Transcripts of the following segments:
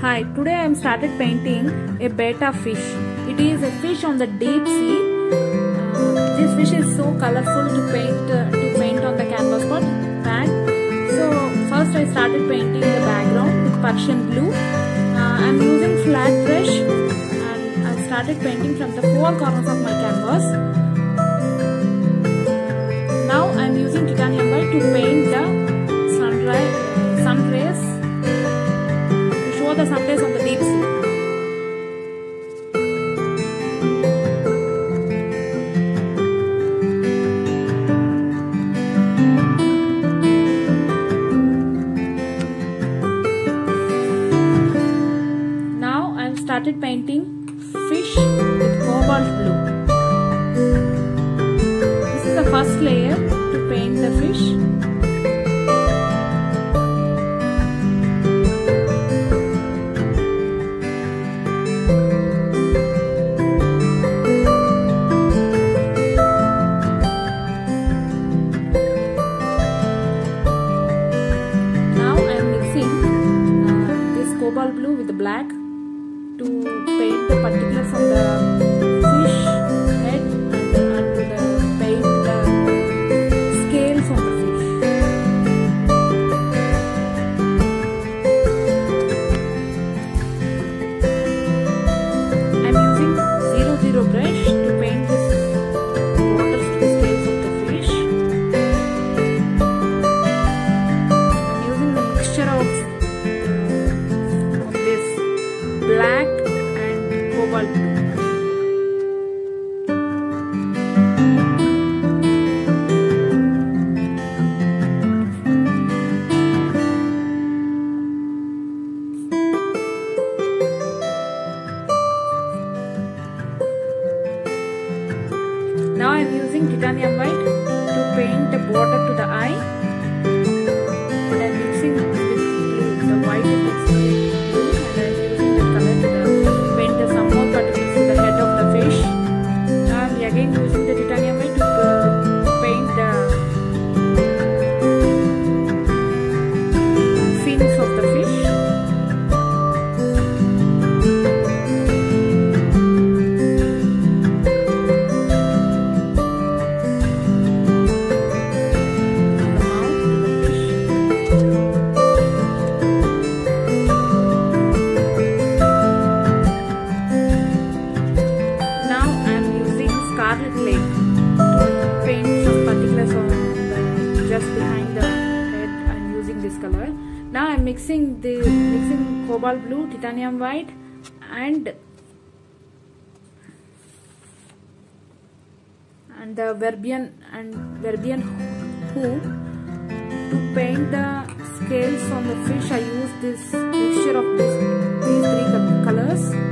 Hi, today I am started painting a betta fish. It is a fish on the deep sea. Uh, this fish is so colorful to paint uh, to paint on the canvas but pad. So first I started painting the background with Persian blue. Uh, I am using flat brush and I started painting from the four corners of my canvas. Now I am using titanium white to paint the sunrise, the sun rays on the deep sea. Now I have started painting fish with cobalt blue. This is the first layer to paint the fish. Cobalt blue, titanium white, and and the viridian and viridian hue to paint the scales on the fish. I use this mixture of this these three colors.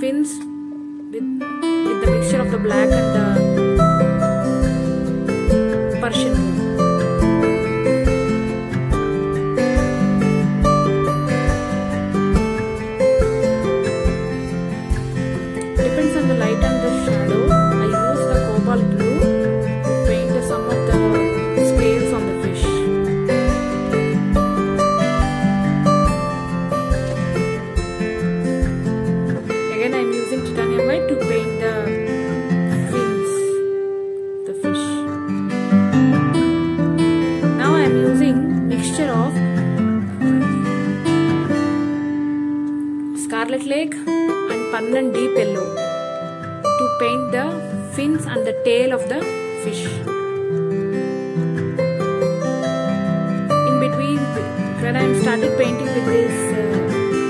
fins with, with the mixture of the black and the Persian. Of the fish. In between, when I started painting with this uh,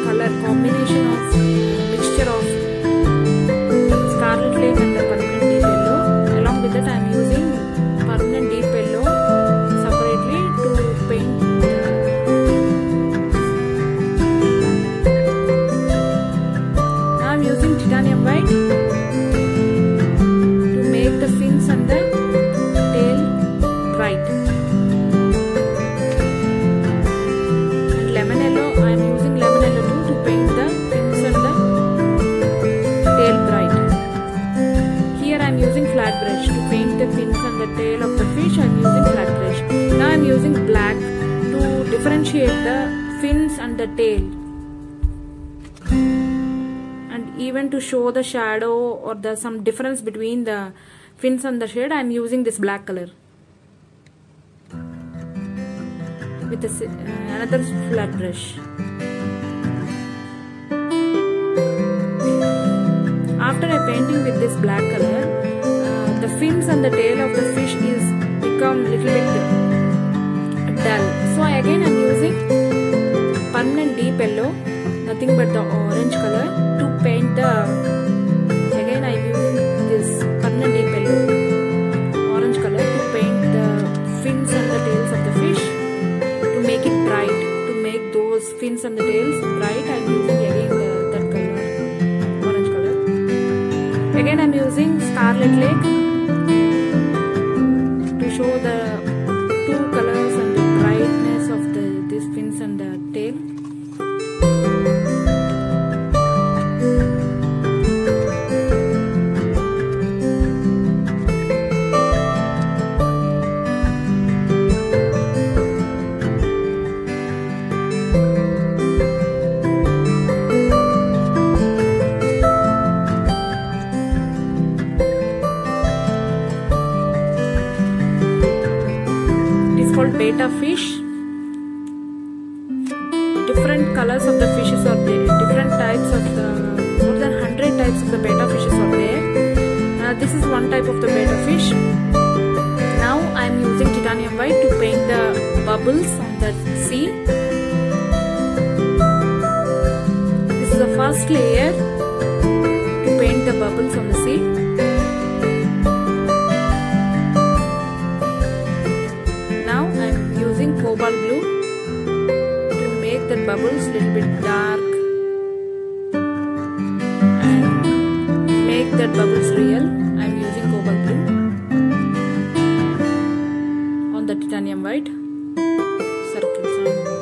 color combination of mixture of scarlet lake differentiate the fins and the tail. And even to show the shadow or the some difference between the fins and the shade I am using this black color. With this, uh, another flat brush. After I painting with this black color uh, the fins and the tail of the fish is become little bit dull so again I'm using permanent deep yellow nothing but the orange color to paint the again I'm using this permanent deep yellow orange color to paint the fins and the tails of the fish. To make it bright to make those fins and the tails bright I'm using again the, that color orange color. Again I'm using scarlet lake to show the called betta fish. Different colors of the fishes are there. Different types of the more than hundred types of the betta fishes are there. Uh, this is one type of the betta fish. Now I am using titanium white to paint the bubbles on the sea. This is the first layer to paint the bubbles on the sea. bubbles little bit dark. And make that bubbles real. I'm using cobalt blue on the titanium white circles.